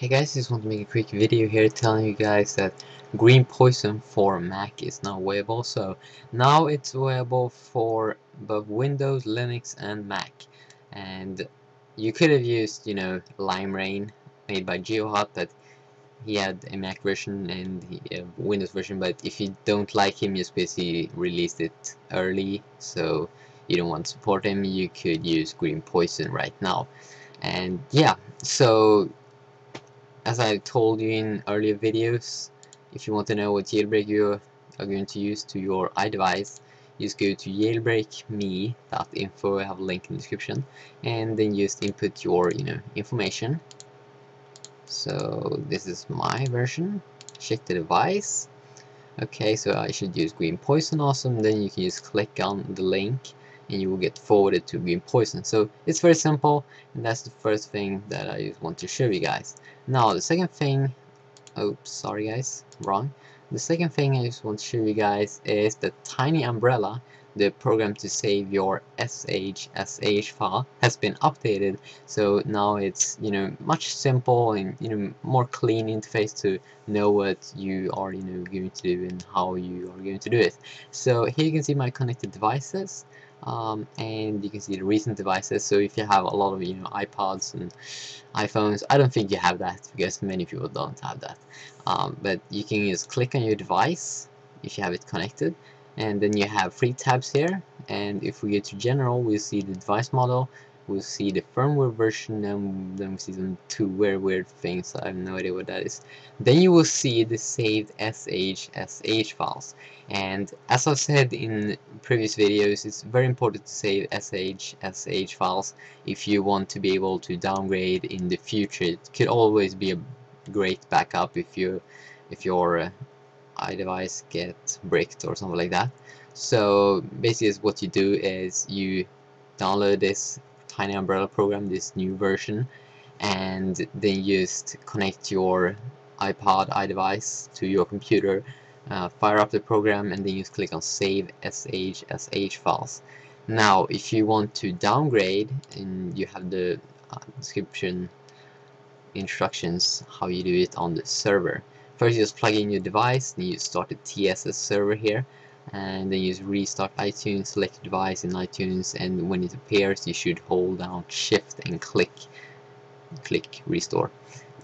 Hey guys, just want to make a quick video here telling you guys that Green Poison for Mac is now available. So now it's available for both Windows, Linux, and Mac. And you could have used, you know, Lime Rain made by GeoHot, but he had a Mac version and a Windows version. But if you don't like him, just basically released it early, so you don't want to support him. You could use Green Poison right now. And yeah, so as I told you in earlier videos, if you want to know what jailbreak you are going to use to your iDevice, just go to jailbreakme.info, I have a link in the description, and then just input your you know information. So this is my version. Check the device. Okay, so I should use green poison awesome, then you can just click on the link and you will get forwarded to green poison so it's very simple and that's the first thing that I want to show you guys. Now the second thing oops sorry guys wrong. The second thing I just want to show you guys is the tiny umbrella the program to save your SHSH file has been updated. So now it's you know much simple and you know more clean interface to know what you are you know going to do and how you are going to do it. So here you can see my connected devices um, and you can see the recent devices. So if you have a lot of you know iPods and iPhones I don't think you have that because many people don't have that. Um, but you can just click on your device if you have it connected. And then you have three tabs here. And if we go to general we see the device model we'll see the firmware version and then we see some two very weird things I have no idea what that is. Then you will see the saved SH SH files. And as I've said in previous videos it's very important to save SH SH files if you want to be able to downgrade in the future. It could always be a great backup if you if your uh, iDevice gets bricked or something like that. So basically what you do is you download this Tiny Umbrella program, this new version, and then just connect your iPod, iDevice to your computer, uh, fire up the program, and then you click on Save SH SH files. Now, if you want to downgrade, and you have the uh, description instructions how you do it on the server. First, you just plug in your device, then you start the TSS server here, and then you restart iTunes, select device in iTunes and when it appears you should hold down shift and click click restore.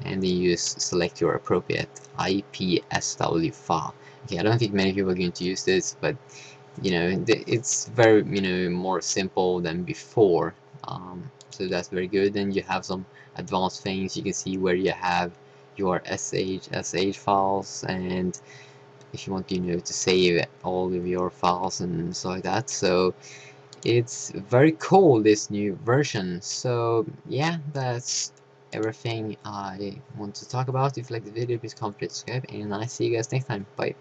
And then you select your appropriate IPSW file. Okay, I don't think many people are going to use this but you know it's very you know more simple than before. Um, so that's very good. Then you have some advanced things. You can see where you have your SH, SH files and if you want you know to save all of your files and so like that. So it's very cool this new version. So yeah that's everything I want to talk about. If you like the video please comment subscribe and I see you guys next time. Bye